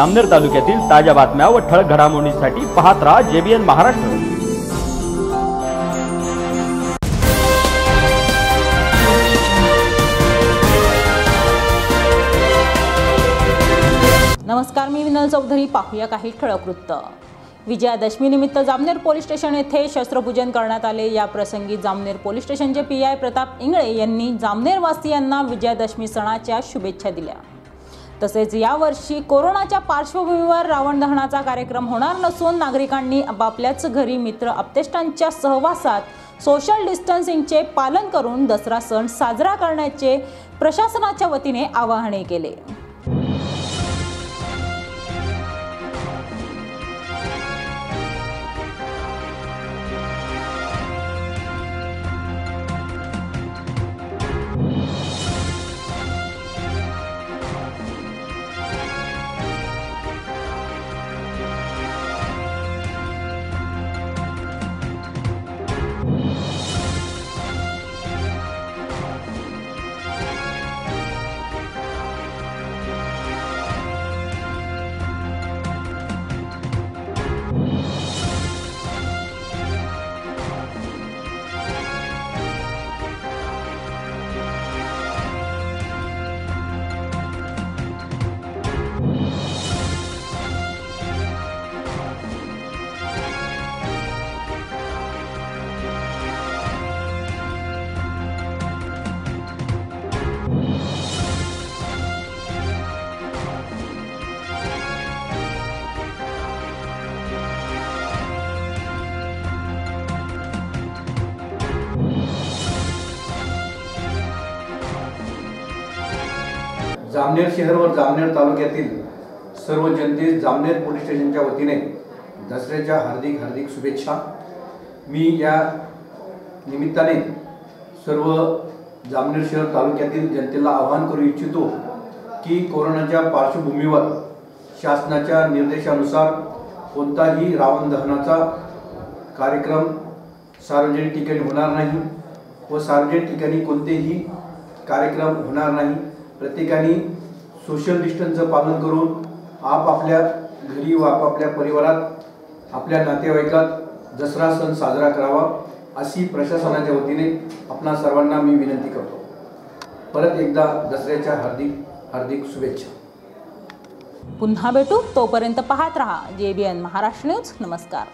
अमनेर तालुक्यातील ताज्या बातम्या व ठळक घडामोडींसाठी पाहत राहा जेबीएन महाराष्ट्र. नमस्कार मी विनल चौधरी. पाहूया काही ठळक वृत्त. विजयादशमीनिमित्त जामनेर पोलीस स्टेशन येथे शस्त्रपूजन करण्यात आले. या प्रसंगी जामनेर पोलीस स्टेशनचे पी आय प्रताप इंगळे यांनी जामनेर वासियांना विजयादशमी सणाच्या शुभेच्छा दिल्या. तसेच यावर्षी कोरोनाच्या पार्श्वभूमीवर रावण दहनाचा कार्यक्रम होणार नसून नागरिकांनी आपापल्याच घरी मित्र आप्तेष्टांच्या सहवासात सोशल डिस्टन्सिंगचे पालन करून दसरा सण साजरा करण्याचे प्रशासनाच्या वतीने आवाहने केले. जामनेर शहर व जामनेर तालुक्यातील सर्व जनतेस जामनेर पोलीस स्टेशनच्या वतीने दसऱ्याच्या हार्दिक हार्दिक शुभेच्छा. मी या निमित्ताने सर्व जामनेर शहर तालुक्यातील जनतेला आवाहन करू इच्छितो की कोरोनाच्या पार्श्वभूमीवर शासनाच्या निर्देशानुसार कोणताही रावण दहनाचा कार्यक्रम सार्वजनिक ठिकाणी होणार नाही व सार्वजनिक ठिकाणी कोणतेही कार्यक्रम होणार नाही. प्रत्येकाने सोशल डिस्टन्सचं पालन करून आपापल्या घरी व आपापल्या परिवारात आपल्या नातेवाईकात दसरा सण साजरा करावा अशी प्रशासनाच्या वतीने आपणा सर्वांना मी विनंती करतो. परत एकदा दसऱ्याच्या हार्दिक हार्दिक शुभेच्छा. पुन्हा भेटू. तोपर्यंत पाहत रहा. JBN Maharashtra news. नमस्कार.